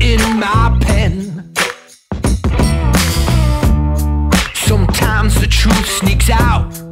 in my pen. Sometimes the truth sneaks out.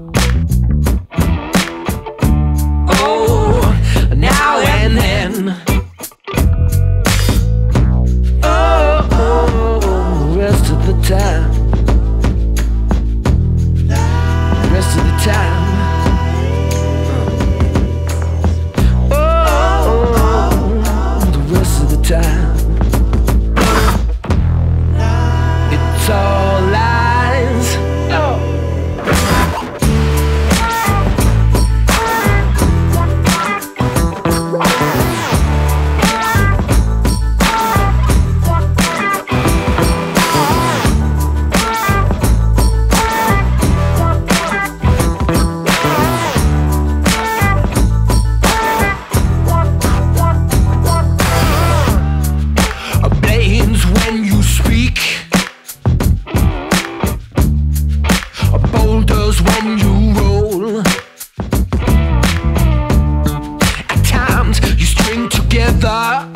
knows when you roll. At times you string together.